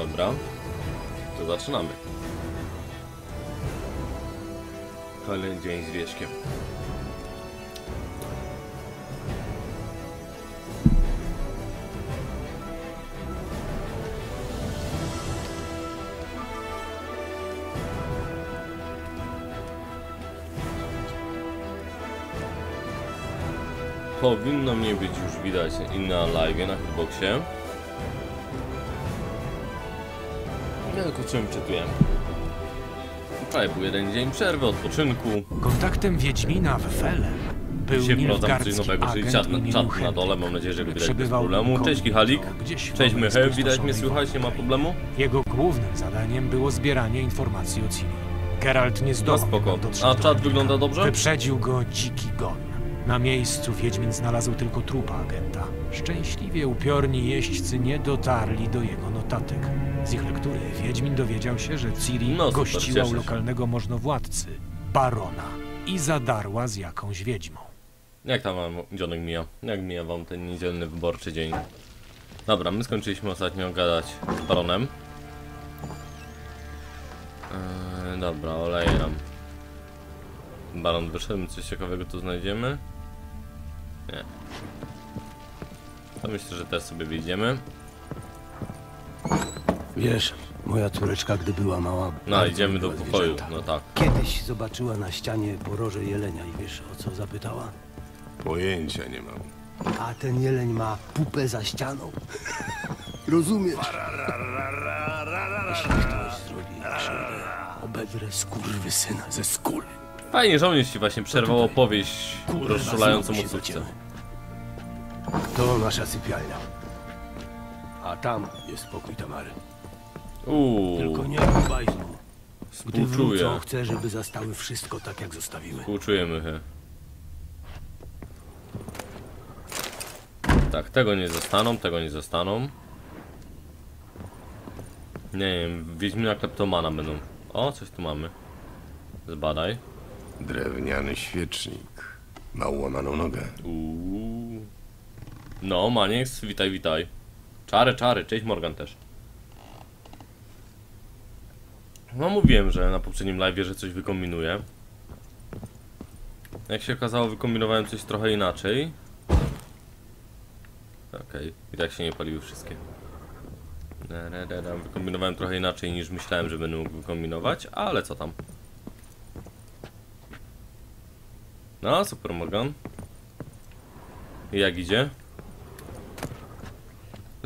Dobra. To zaczynamy. Kolejny dzień z wierzchiem. Powinno mnie być już widać na live na Hitboxie. Tylko czym czytuję. Prawie był jeden dzień przerwy, odpoczynku. Kontaktem Wiedźmina w Fele był Dzisiaj wprowadzam coś nowego, czyli agent czat, na- czat na dole, mam nadzieję, że go widać bez problemu. Cześć w cześć Mycheł, widać mnie, słychać, nie ma problemu? Jego głównym zadaniem było zbieranie informacji o Ciri. Geralt nie No zdołał spoko. dotrzeć A czat wygląda dobrze? Wyprzedził go dziki gon. Na miejscu Wiedźmin znalazł tylko trupa agenta. Szczęśliwie upiorni jeźdźcy nie dotarli do jego notatek. Z ich lektury Wiedźmin dowiedział się, że Ciri No super, gościła u lokalnego możnowładcy, barona, i zadarła z jakąś wiedźmą. Jak tam wam dzionek mija? Jak mija wam ten niedzielny wyborczy dzień? Dobra, my skończyliśmy ostatnio gadać z baronem. Eee, dobra, oleję nam. Baron wyszedł, coś ciekawego tu znajdziemy? Nie. To myślę, że też sobie wyjdziemy. Wiesz, moja córeczka, gdy była mała. No, idziemy do pokoju, zwierzęta. no tak. Kiedyś zobaczyła na ścianie poroże jelenia i wiesz, o co zapytała? Pojęcia nie mam. A ten jeleń ma pupę za ścianą. Rozumiesz? Jeśli ktoś zrobi jej krzywdę, obedrę skurwysyna ze skóry. Fajnie, żołnierz ci właśnie przerwał opowieść rozszulającą dociemy. To nasza sypialnia. A tam jest pokój Tamary. Tylko Uuu, nie rób bajzlu. Gdy wrócą, chcę, żeby zastały wszystko tak, jak zostawiły. Współczujemy he. Tak, tego nie zostaną, tego nie zostaną. Nie wiem, Wiedźmina kleptomana będą. O, coś tu mamy. Zbadaj. Drewniany świecznik. Ma łamaną nogę. Uuu. No, Manieks, witaj, witaj. Czary, czary, cześć Morgan też. No mówiłem, że na poprzednim live, że coś wykombinuję. Jak się okazało, wykombinowałem coś trochę inaczej. Okej, i tak się nie paliły wszystkie. Wykombinowałem trochę inaczej niż myślałem, że będę mógł wykombinować, ale co tam. No, super Morgan. I Jak idzie?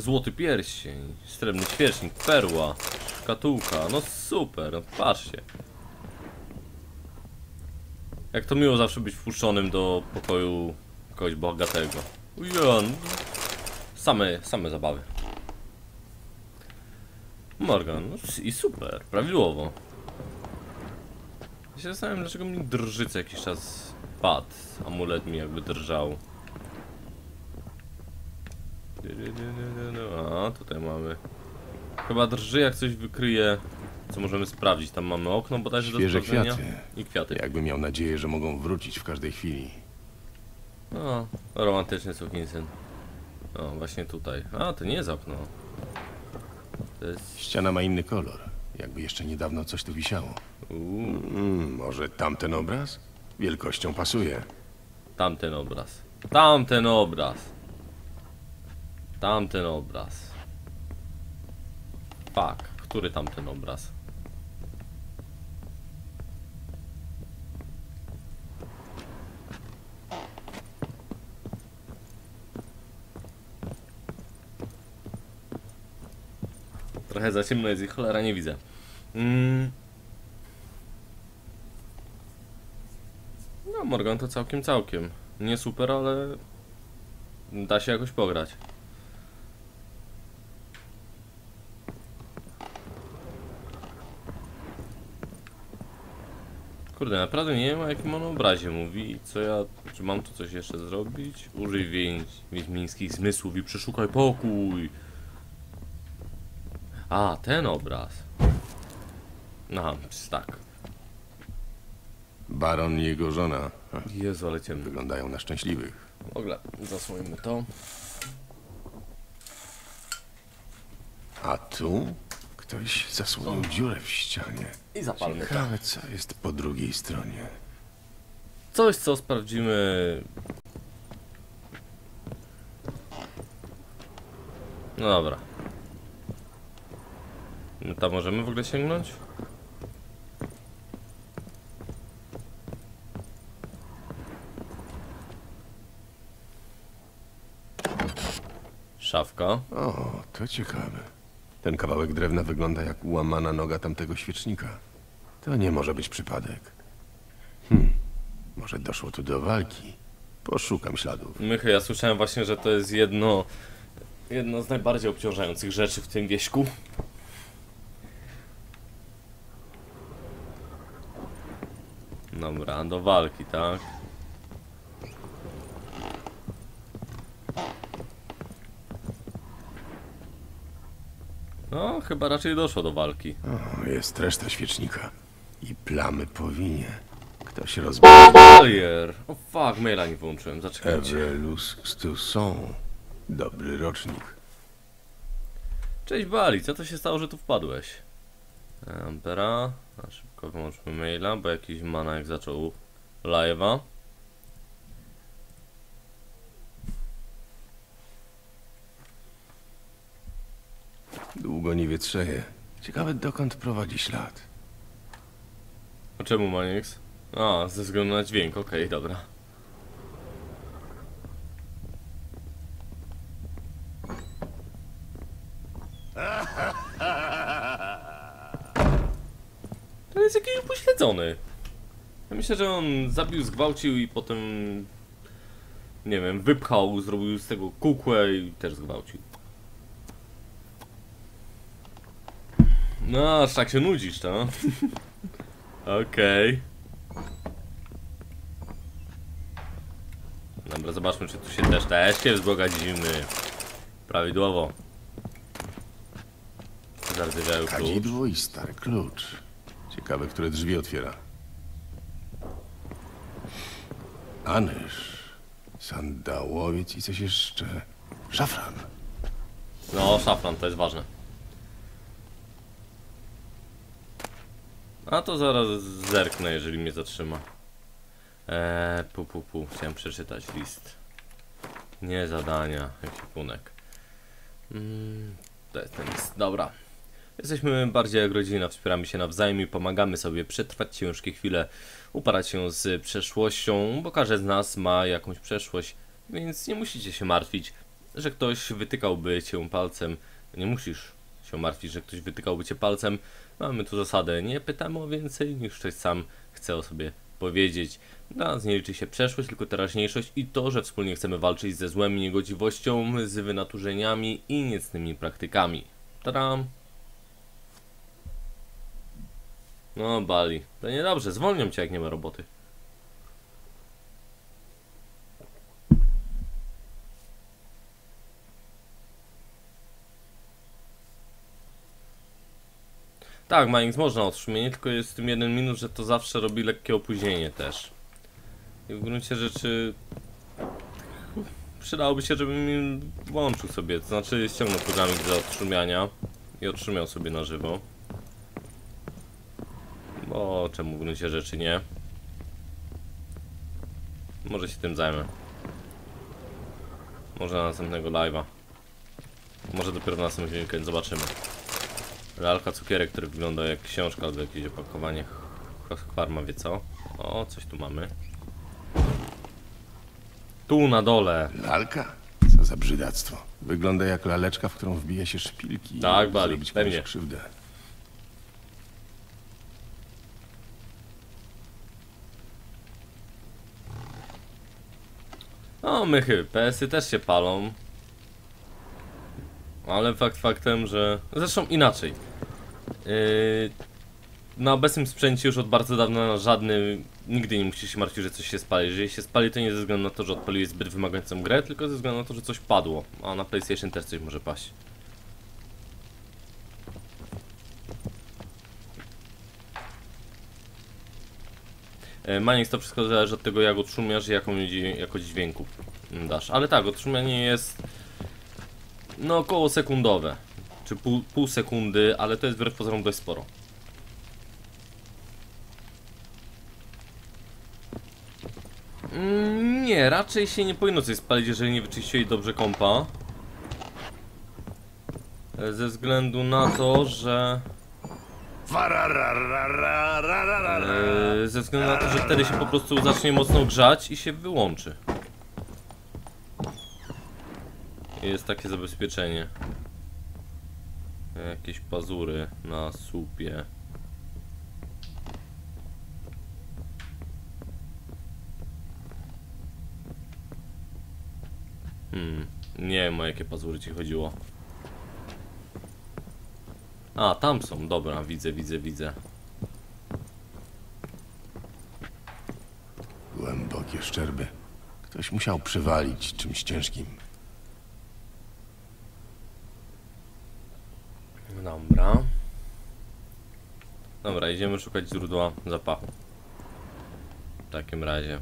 Złoty pierścień, srebrny świecznik, perła, szkatułka, no super, no patrzcie. Jak to miło zawsze być wpuszczonym do pokoju kogoś bogatego. Ujan. Same, same zabawy. Morgan, no i super, prawidłowo. Ja się zastanawiam, dlaczego mi drży co jakiś czas padł. Amulet mi jakby drżał. A, tutaj mamy. Chyba drży jak coś wykryje, co możemy sprawdzić. Tam mamy okno bodajże do Świeże sprawdzenia. kwiaty. I kwiaty. Jakby miał nadzieję, że mogą wrócić w każdej chwili. O, romantyczny sukinsyn. O, właśnie tutaj. A, to nie jest okno. To jest... Ściana ma inny kolor. Jakby jeszcze niedawno coś tu wisiało. Uuu, Mm, może tamten obraz? Wielkością pasuje. tamten obraz. Tamten obraz. Tamten obraz. Fuck, który tamten obraz? Trochę za ciemno jest i cholera nie widzę. Mm. No, Morgan to całkiem, całkiem. Nie super, ale da się jakoś pograć. Kurde, naprawdę nie wiem o jakim on obrazie mówi co ja, czy mam tu coś jeszcze zrobić? Użyj więź, wiedźmińskich zmysłów i przeszukaj pokój. A, ten obraz. Aha, tak. Baron i jego żona Jezu, ale ciemny. wyglądają na szczęśliwych. W ogóle zasłońmy to. A tu? Ktoś zasłonił dziurę w ścianie. I zapalmy to. Co jest po drugiej stronie. Coś, co sprawdzimy... No dobra. My tam możemy w ogóle sięgnąć? Szafka. O, to ciekawe. Ten kawałek drewna wygląda jak łamana noga tamtego świecznika. To nie może być przypadek. Hmm, może doszło tu do walki. Poszukam śladów. Mychy, ja słyszałem właśnie, że to jest jedno, jedno z najbardziej obciążających rzeczy w tym wieśku. Dobra, do walki, tak? No, chyba raczej doszło do walki. O, jest reszta świecznika. I plamy po winie. Ktoś rozbił. Balier! O fuck, maila nie wyłączyłem, zaczekajcie. Evelus Stusson. Dobry rocznik. Cześć Bali, co to się stało, że tu wpadłeś? Ampera, a szybko wyłączmy maila, bo jakiś mana jak zaczął live'a. Długo nie wietrzeje. Ciekawe, dokąd prowadzi ślad. A czemu Manix? A, ze względu na dźwięk, okej, dobra. To jest jakiś upośledzony. Ja myślę, że on zabił, zgwałcił i potem... Nie wiem, wypchał, zrobił z tego kukłę i też zgwałcił. No, aż tak się nudzisz, to? Okej. Dobra, zobaczmy, czy tu się też też się wzbogacimy. Prawidłowo. Zardzewiały klucz. Kadzidło i stary klucz. Ciekawe, które drzwi otwiera. Anyż, sandałowiec i coś jeszcze. Szafran. No, szafran, to jest ważne. A to zaraz zerknę, jeżeli mnie zatrzyma. Eee, pu, pu, pu. Chciałem przeczytać list. Nie zadania, ekwipunek. Mm, to jest ten list. Dobra. Jesteśmy bardziej jak rodzina, wspieramy się nawzajem i pomagamy sobie przetrwać ciężkie chwile, uparać się z przeszłością, bo każdy z nas ma jakąś przeszłość, więc nie musicie się martwić, że ktoś wytykałby cię palcem. Nie musisz się martwić, że ktoś wytykałby cię palcem. Mamy tu zasadę, nie pytamy o więcej niż ktoś sam chce o sobie powiedzieć. Dla nas nie liczy się przeszłość, tylko teraźniejszość i to, że wspólnie chcemy walczyć ze złem niegodziwością, z wynaturzeniami i niecnymi praktykami. Tadam! No, Bali. To niedobrze, zwolnią cię jak nie ma roboty. Tak, Manix można otrzymienie, tylko jest w tym jeden minus, że to zawsze robi lekkie opóźnienie też. I w gruncie rzeczy przydałoby się, żebym włączył sobie, to znaczy ściągnął programik do odszumiania i otrzymiał sobie na żywo. Bo czemu w gruncie rzeczy nie? Może się tym zajmę. Może na następnego live'a. Może dopiero na następny weekend zobaczymy. Lalka cukierek, który wygląda jak książka albo jakieś opakowanie. Chwarma wie co. O, coś tu mamy. Tu na dole. Lalka? Co za brzydactwo. Wygląda jak laleczka, w którą wbija się szpilki. Tak, Bali, pewnie. krzywdę. No, mychy, PS-y też się palą. Ale fakt faktem, że... Zresztą inaczej. Yy... Na obecnym sprzęcie już od bardzo dawna na żadny... Nigdy nie musisz się martwić, że coś się spali. Jeżeli się spali, to nie ze względu na to, że odpaliłeś zbyt wymagającą grę, tylko ze względu na to, że coś padło. A na PlayStation też coś może paść. E, Manix to wszystko zależy od tego jak odszumiasz i jaką jakość dźwięku dasz. Ale tak, odszumianie jest no około sekundowe. czy pół, pół sekundy, ale to jest wbrew pozorom dość sporo. Mm, Nie, raczej się nie powinno coś spalić, jeżeli nie wyczyścili dobrze kompa. E, Ze względu na to, że... E, Ze względu na to, że wtedy się po prostu zacznie mocno grzać i się wyłączy. Jest takie zabezpieczenie. Jakieś pazury na słupie. Hmm, nie wiem o jakie pazury ci chodziło. A, tam są, dobra, widzę, widzę, widzę. Głębokie szczerby. Ktoś musiał przywalić czymś ciężkim. Dobra. Dobra, idziemy szukać źródła zapachu. W takim razie.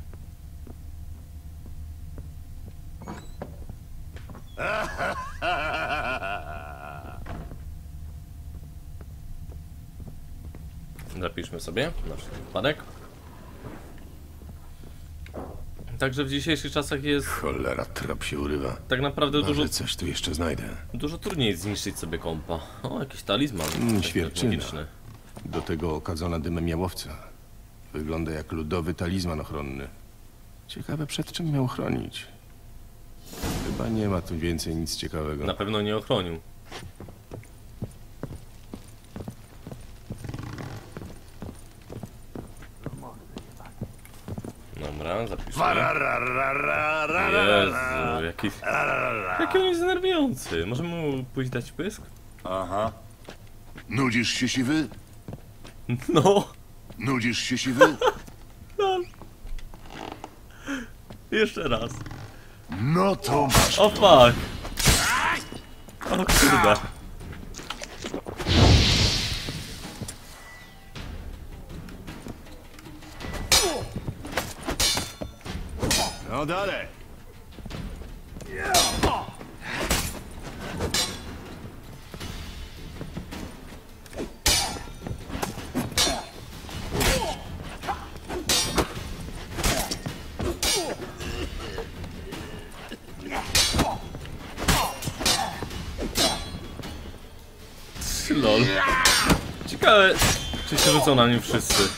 Zapiszmy sobie na wszelki wypadek. Także w dzisiejszych czasach jest Cholera, trop się urywa. tak naprawdę dużo Może coś tu jeszcze znajdę. Dużo trudniej zniszczyć sobie kompa. O, jakiś talizman. Mm, Taki świerczyna. magiczny. Do tego okadzona dymem jałowca. Wygląda jak ludowy talizman ochronny. Ciekawe przed czym miał chronić. Chyba nie ma tu więcej nic ciekawego. Na pewno nie ochronił. Dobra, zapiszmy. Jezu, jaki... Jaki on jest denerwujący. Możemy mu pójść dać pysk? Aha. Nudzisz się siwy? No, Nudzisz się siwy? jeszcze raz. No to masz. O fuck! O kurde. No dalej. Ciekawe, czy się rzucą na nim wszyscy.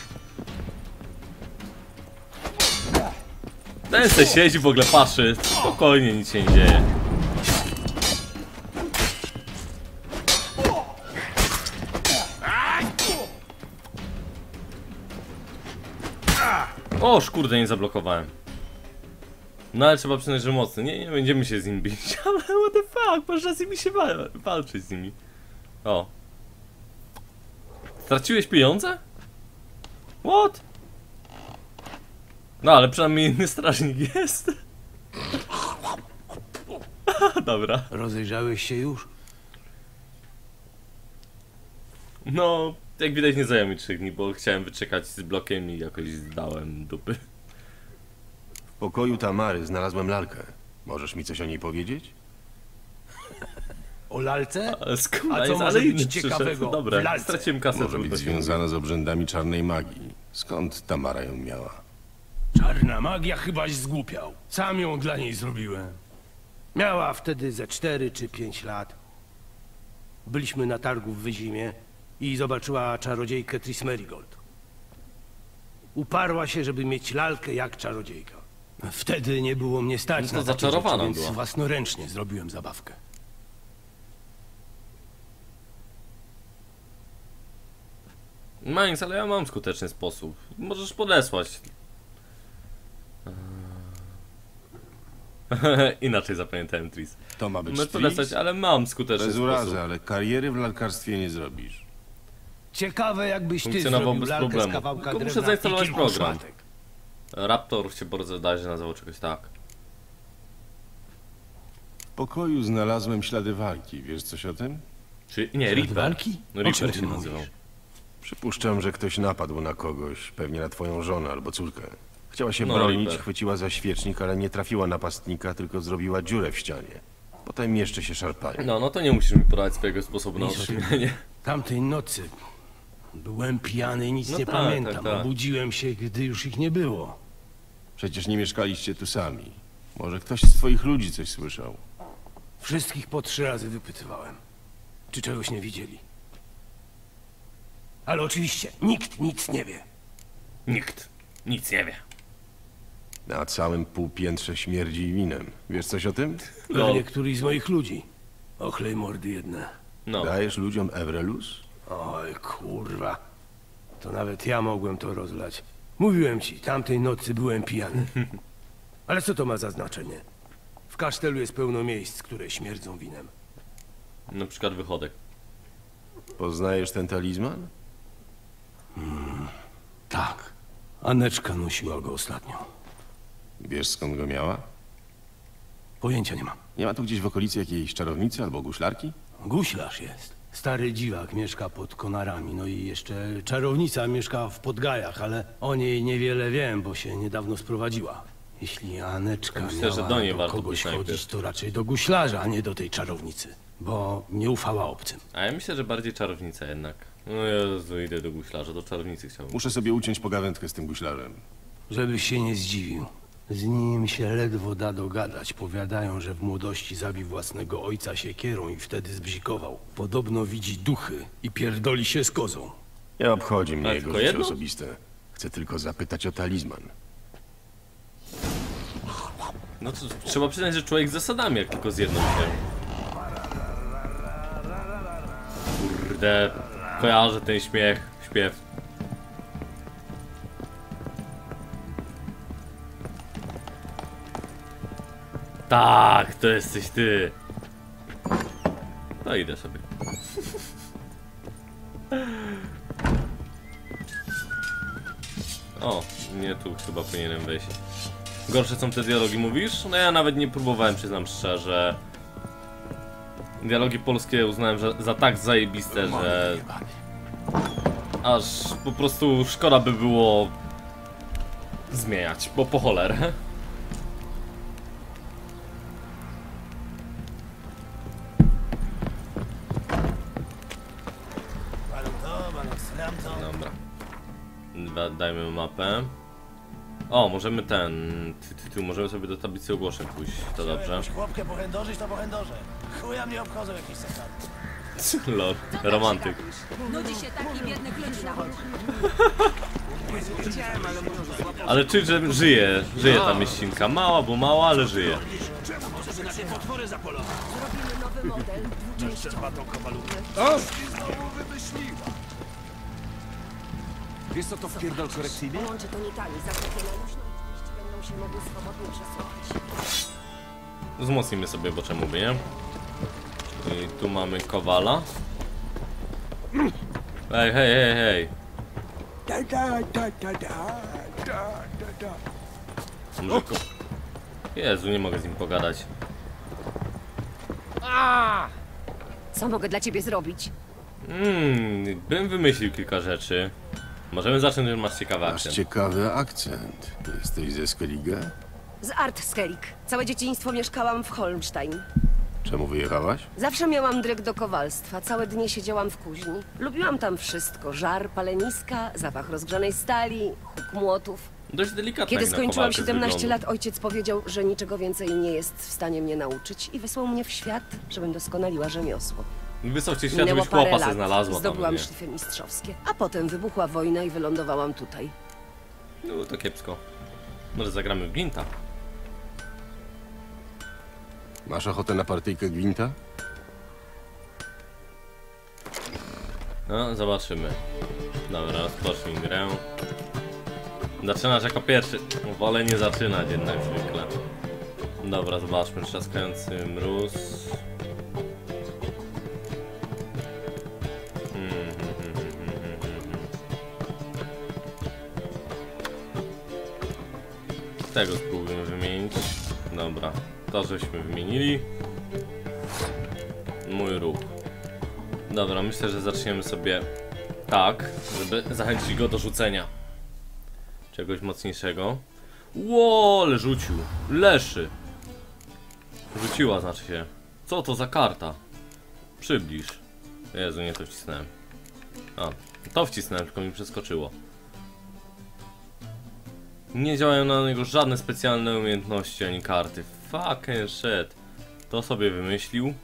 Ten se siedzi w ogóle patrzy. Spokojnie, nic się nie dzieje. O, kurde, nie zablokowałem. No ale trzeba przyznać, że mocny. Nie, nie będziemy się z nim bić, ale what the fuck, można z nimi się wa walczyć z nimi. O. Straciłeś pieniądze? What? No ale przynajmniej inny strażnik jest. Dobra. Rozejrzałeś się już? No, jak widać nie zajęło mi 3 dni, bo chciałem wyczekać z blokiem i jakoś zdałem dupy. W pokoju Tamary znalazłem lalkę. Możesz mi coś o niej powiedzieć? O lalce? Ale skąd A co jest, może ale być ciekawego w Dobra, lalce? straciłem kasę. Może być związana z obrzędami czarnej magii. Skąd Tamara ją miała? Czarna magia chybaś zgłupiał. Sam ją dla niej zrobiłem. Miała wtedy ze cztery czy pięć lat. Byliśmy na targu w Wyzimie i zobaczyła czarodziejkę Tris Merigold. Uparła się, żeby mieć lalkę jak czarodziejka. Wtedy nie było mnie stać No to na takie zaczarowana rzeczy, więc była. własnoręcznie zrobiłem zabawkę. Mainz, ale ja mam skuteczny sposób. Możesz podesłać. Inaczej zapamiętałem Tris. To ma być Możesz podesłać, ale mam skuteczny Bez sposób. urazy, ale kariery w lalkarstwie nie zrobisz. Ciekawe jakbyś ty Funkcjonował zrobił bez lalkę problemu. z kawałka Tylko muszę zainstalować program. Raptor się bardzo zdaje, że nazywał czegoś tak. W pokoju znalazłem ślady walki. Wiesz coś o tym? Czy nie, Ślady Reaper. walki? No, Reaper się mówisz? Przypuszczam, że ktoś napadł na kogoś, pewnie na twoją żonę albo córkę. Chciała się No, bronić, Reaper. chwyciła za świecznik, ale nie trafiła napastnika, tylko zrobiła dziurę w ścianie. Potem jeszcze się szarpają. No, no to nie musisz mi podać swojego sposobu na otrzymienie. Tamtej nocy byłem pijany i nic No nie tak, pamiętam. tak, tak. Obudziłem się, gdy już ich nie było. Przecież nie mieszkaliście tu sami. Może ktoś z twoich ludzi coś słyszał. Wszystkich po trzy razy wypytywałem, czy czegoś nie widzieli. Ale oczywiście nikt nic nie wie. Nikt. Nic nie wie. Na całym półpiętrze śmierdzi winem. Wiesz coś o tym? Lol. Pewnie któryś z moich ludzi. Ochlej mordy jedne. No. Dajesz ludziom Evrelus? Oj, kurwa. To nawet ja mogłem to rozlać. Mówiłem ci, tamtej nocy byłem pijany. Ale co to ma za znaczenie? W kasztelu jest pełno miejsc, które śmierdzą winem. Na przykład wychodek. Poznajesz ten talizman? Tak. Aneczka nosiła go ostatnio. Wiesz skąd go miała? Pojęcia nie mam. Nie ma tu gdzieś w okolicy jakiejś czarownicy albo guślarki? Guślarz jest. Stary dziwak mieszka pod konarami, no i jeszcze czarownica mieszka w Podgajach, ale o niej niewiele wiem, bo się niedawno sprowadziła. Jeśli Aneczka Myślę, że miała do niej do warto kogoś najpierw. chodzić, to raczej do guślarza, a nie do tej czarownicy, bo nie ufała obcym. A ja myślę, że bardziej czarownica jednak. No Jezu, idę do guślarza, do czarownicy chciałbym. Muszę sobie uciąć pogawędkę z tym guślarzem. Żebyś się nie zdziwił. Z nim się ledwo da dogadać. Powiadają, że w młodości zabił własnego ojca siekierą i wtedy zbzikował. Podobno widzi duchy i pierdoli się z kozą. Nie obchodzi mnie jego tylko życie jedno? osobiste. Chcę tylko zapytać o talizman. No to trzeba przyznać, że człowiek z zasadami, jak tylko z jedną się. Kurde, kojarzę ten śmiech, śpiew. Tak, to jesteś ty. No idę sobie. O, nie tu chyba powinienem wejść. Gorsze są te dialogi, mówisz? No ja nawet nie próbowałem, przyznam szczerze. Dialogi polskie uznałem że za tak zajebiste, że... Aż po prostu szkoda by było... Zmieniać, bo po cholerę. Dobra. Da, dajmy mapę. O, możemy ten. Ty, ty, ty, możemy sobie do tablicy ogłoszeń pójść. To dobrze. Chłopkę pochędożyć, to pochędożę. Chuja mnie obchodzą jakieś sekrety. Lol, romantyk. Nudzi się takich biednych ludzi na chodzi. Ale czuć, że żyje. Żyje ta mieścinka. Mała, bo mała, ale żyje. Zrobimy nowy model, dwuczęściowy. Wiesz co to wpierdol korekcyjny? Połączę to nitami, zaklepię na luźną część będą się mogły swobodnie przesuwać. Wzmocnimy sobie, bo czemu by nie? I tu mamy kowala. Hej, hej, hej, hej. Może ko... Jezu, nie mogę z nim pogadać. Co mogę dla ciebie zrobić? Mmm, bym wymyślił kilka rzeczy. Możemy zacząć, że masz ciekawy Masz akcent. ciekawy akcent. Jesteś ze Skellige? Z Art Skellig. Całe dzieciństwo mieszkałam w Holmstein. Czemu wyjechałaś? Zawsze miałam dryg do kowalstwa, całe dnie siedziałam w kuźni. Lubiłam tam wszystko. Żar, paleniska, zapach rozgrzanej stali, huk młotów. Dość delikatna Kiedy skończyłam kowalkę z 17 wyglądu. lat, ojciec powiedział, że niczego więcej nie jest w stanie mnie nauczyć i wysłał mnie w świat, żebym doskonaliła rzemiosło. Wysłał cię świat, Minęło żebyś parę chłopa se lat, znalazła zdobyłam szlify mistrzowskie, a potem wybuchła wojna i wylądowałam tutaj. No to kiepsko. Może zagramy w Ginta? Masz ochotę na partyjkę gwinta? No, zobaczymy. Dobra, rozpocznij grę. Zaczynasz jako pierwszy. Wolę nie zaczynać jednak zwykle. Dobra, zobaczmy. Trzaskający mróz. Tego spróbujemy wymienić. Dobra, to żeśmy wymienili. Mój ruch. Dobra, myślę, że zaczniemy sobie tak, żeby zachęcić go do rzucenia czegoś mocniejszego. Ło, ale rzucił. Leszy. Rzuciła, znaczy się. Co to za karta? Przybliż. Jezu, nie to wcisnąłem. A, to wcisnąłem, tylko mi przeskoczyło. Nie działają na niego żadne specjalne umiejętności ani karty. Fucking shit. To sobie wymyślił.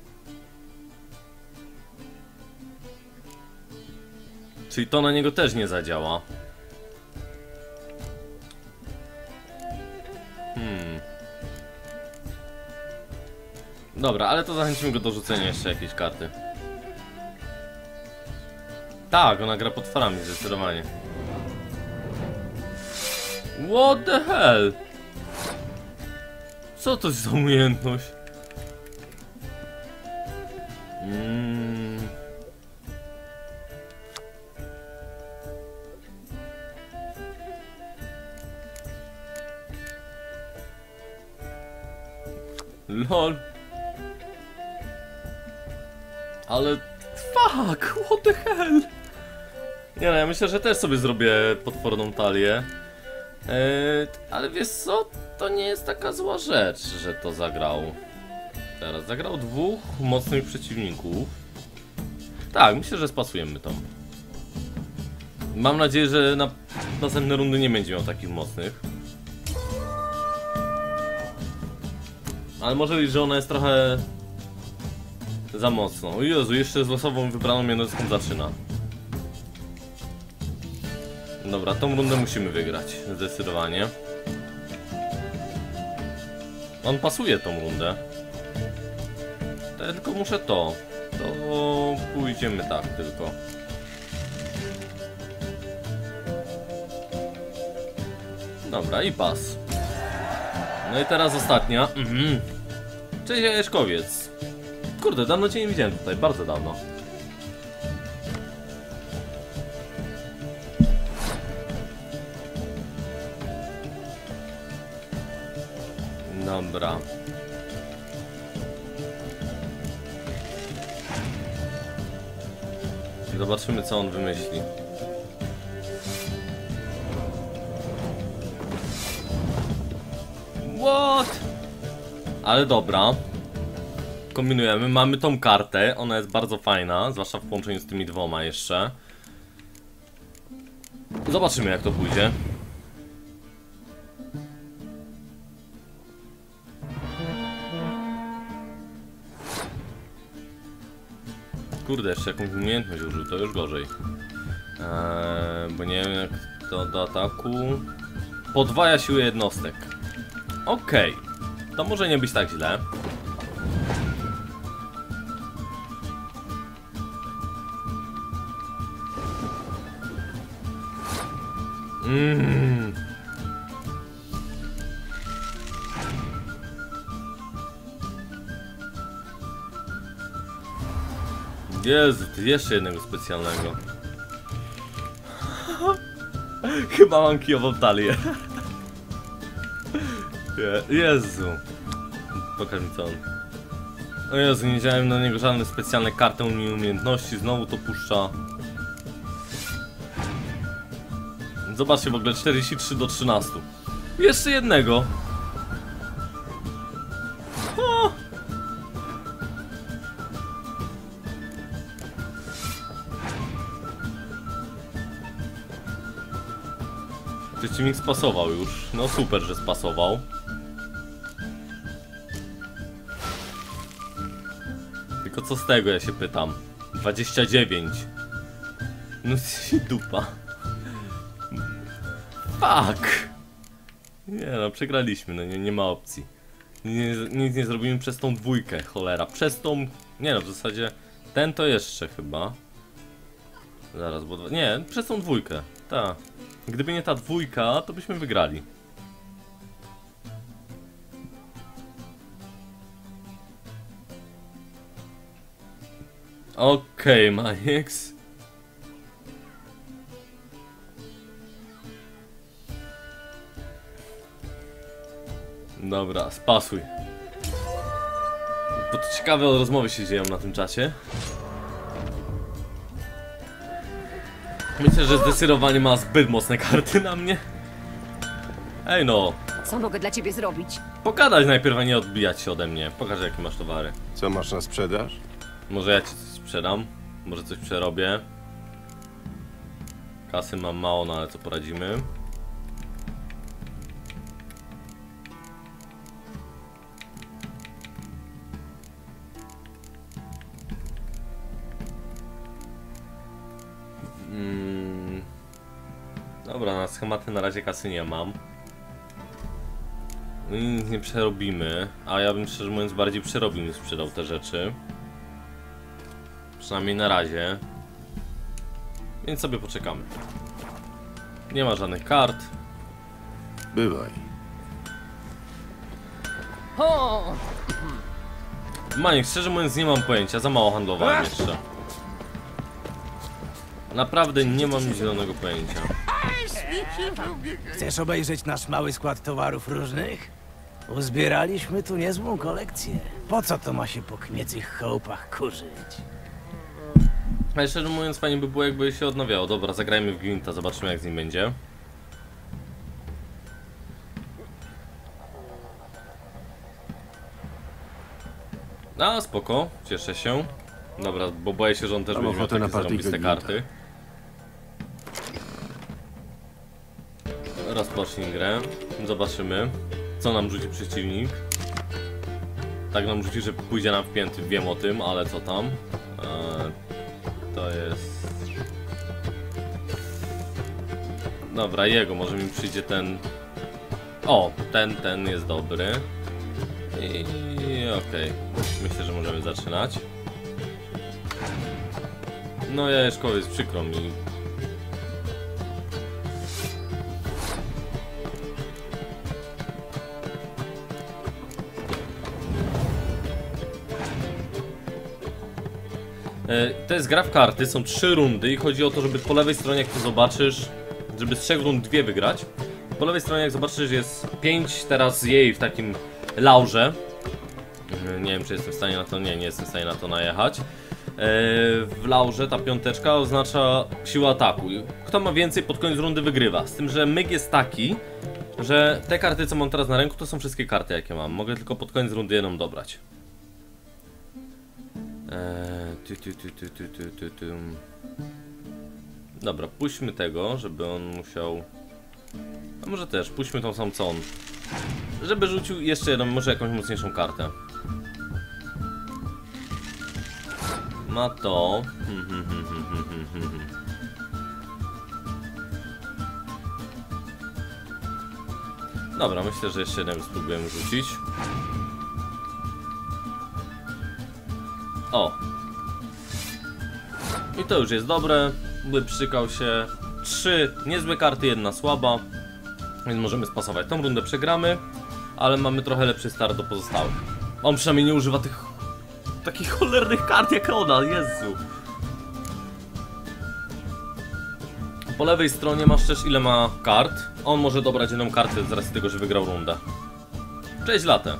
Czyli to na niego też nie zadziała. Hmm. Dobra, ale to zachęcimy go do rzucenia jeszcze jakiejś karty. Tak, ona gra potworami, zdecydowanie. What the hell? Co to jest za umiejętność? Mm. LOL. Ale fuck, what the hell? Nie no, ja myślę, że też sobie zrobię potworną talię. Eee, ale wiesz co? To nie jest taka zła rzecz, że to zagrał. Teraz zagrał dwóch mocnych przeciwników. Tak, myślę, że spasujemy to. Mam nadzieję, że na następne rundy nie będzie miał takich mocnych. Ale może być, że ona jest trochę za mocno. O Jezu, jeszcze z losową wybraną jednostką zaczyna. Dobra, tą rundę musimy wygrać, zdecydowanie. On pasuje tą rundę. Ja tylko muszę to. To pójdziemy tak tylko. Dobra, i pas. No i teraz ostatnia. Mhm. Cześć Jaszkowiec. Kurde, dawno cię nie widziałem tutaj, bardzo dawno. Dobra. Zobaczymy co on wymyśli. What? Ale dobra. Kombinujemy. Mamy tą kartę. Ona jest bardzo fajna, zwłaszcza w połączeniu z tymi dwoma jeszcze. Zobaczymy jak to pójdzie. Kurde, jeszcze jakąś umiejętność użył, to już gorzej. Eee, bo nie wiem jak to do ataku. Podwaja siłę jednostek. Okej. To może nie być tak źle. Mmm. Jezu, ty jeszcze jednego specjalnego. Chyba mam kijową talię. Je- Jezu. Pokaż mi co on. O Jezu, nie działałem na niego żadne specjalne karty umi- umiejętności, znowu to puszcza. Zobaczcie w ogóle 43 do 13. Jeszcze jednego. Przeciwnik spasował już. No super, że spasował. Tylko co z tego, ja się pytam. 29. No dupa. Fuck! Nie no, przegraliśmy, no nie, nie ma opcji. Nie, nic nie zrobimy przez tą dwójkę, cholera. Przez tą... Nie no, w zasadzie ten to jeszcze chyba. Zaraz, bo... Nie, przez tą dwójkę. Ta. Gdyby nie ta dwójka, to byśmy wygrali. Okej, okay, Majeks. Dobra, spasuj. Bo to ciekawe rozmowy się dzieją na tym czacie. Myślę, że zdecydowanie ma zbyt mocne karty na mnie. Ej no, Co mogę dla ciebie zrobić? Pogadać najpierw, a nie odbijać się ode mnie. Pokaż jakie masz towary. Co masz na sprzedaż? Może ja ci coś sprzedam? Może coś przerobię? Kasy mam mało, no ale co poradzimy? Dobra, na schematy na razie kasy nie mam. No i nic nie przerobimy, a ja bym szczerze mówiąc bardziej przerobił niż sprzedał te rzeczy. Przynajmniej na razie. Więc sobie poczekamy. Nie ma żadnych kart. Bywaj. Maniek, szczerze mówiąc nie mam pojęcia, za mało handlowałem jeszcze. Naprawdę nie mam zielonego pojęcia. Chcesz obejrzeć nasz mały skład towarów różnych? Uzbieraliśmy tu niezłą kolekcję. Po co to ma się po kmiecych chałupach kurzyć? Ale szczerze mówiąc fajnie by było jakby się odnawiało. Dobra, zagrajmy w Gwinta, zobaczymy jak z nim będzie. A, spoko, cieszę się. Dobra, bo boję się, że on też Mam będzie miał ochotę na takie Gwinta. Rozpocznij grę. Zobaczymy, co nam rzuci przeciwnik. Tak nam rzuci, że pójdzie nam w pięty, wiem o tym, ale co tam. Eee, to jest... Dobra, jego, może mi przyjdzie ten... O, ten, ten jest dobry. I okej, myślę, że możemy zaczynać. No, Jaszkowiec, przykro mi. To jest gra w karty, są trzy rundy i chodzi o to, żeby po lewej stronie jak to zobaczysz, żeby z trzech rund dwie wygrać. Po lewej stronie jak zobaczysz jest pięć teraz jej w takim laurze. E, Nie wiem czy jestem w stanie na to, nie, nie jestem w stanie na to najechać. E, W laurze ta piąteczka oznacza siłę ataku. Kto ma więcej pod koniec rundy wygrywa. Z tym, że myg jest taki, że te karty co mam teraz na ręku to są wszystkie karty jakie mam. Mogę tylko pod koniec rundy jedną dobrać. Eee, ty, ty, ty, ty, ty, ty, ty, ty. Dobra, puśćmy tego, żeby on musiał... A może też, puśćmy tą samą co on. Żeby rzucił jeszcze jedną, może jakąś mocniejszą kartę. Ma to... Hmm, hmm, hmm, Dobra, myślę, że jeszcze jednego spróbujemy rzucić. O! I to już jest dobre. Wyprzykał się. Trzy niezłe karty, jedna słaba. Więc możemy spasować. Tą rundę przegramy, ale mamy trochę lepszy start do pozostałych. On przynajmniej nie używa tych takich cholernych kart jak ona, Jezu. Po lewej stronie masz też ile ma kart. On może dobrać jedną kartę z racji tego, że wygrał rundę. Cześć latę.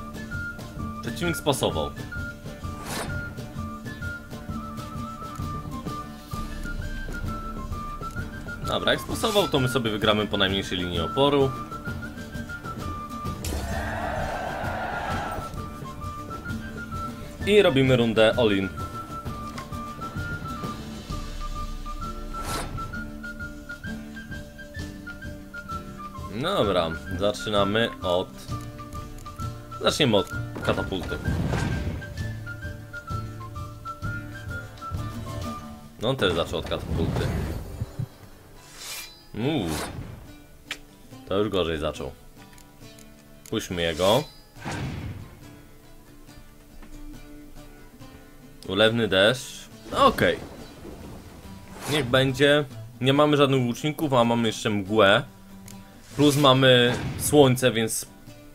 Przeciwnik spasował. Dobra, jak spasował, to my sobie wygramy po najmniejszej linii oporu. I robimy rundę all-in. Dobra, zaczynamy od... Zaczniemy od katapulty. No też zaczął od katapulty. Uuu. To już gorzej zaczął. Puśćmy jego. Ulewny deszcz. Okej. Niech będzie. Nie mamy żadnych łuczników, a mamy jeszcze mgłę. Plus mamy słońce, więc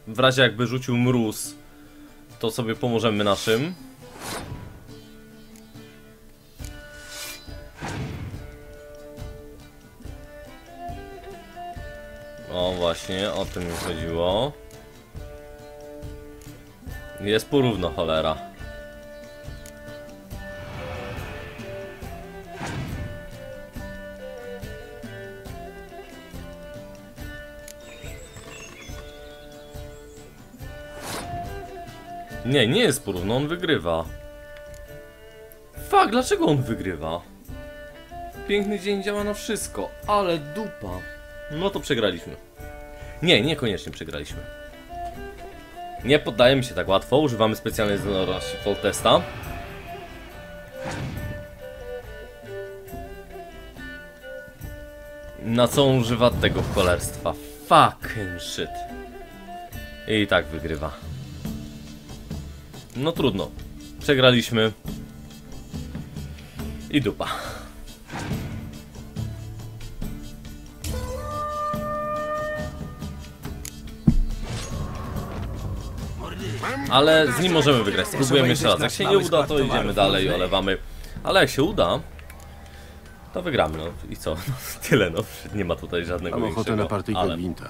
w razie jakby rzucił mróz, to sobie pomożemy naszym. Właśnie, o tym mi chodziło. Jest porówno, cholera. Nie, nie jest porówno, on wygrywa. Fuck, dlaczego on wygrywa? Piękny dzień działa na wszystko, ale dupa. No to przegraliśmy. Nie, niekoniecznie przegraliśmy. Nie poddajemy się tak łatwo, używamy specjalnej zdolności Fall Testa. Na co on używa tego cholerstwa? Fucking shit. I tak wygrywa. No trudno. Przegraliśmy. I dupa. Ale z nim możemy wygrać. Spróbujemy jeszcze raz. Jak się nie uda, to idziemy dalej olewamy. Ale jak się uda, to wygramy. No i co? No, tyle, no. Nie ma tutaj żadnego Mam ochotę na partyjkę ale. gwinta.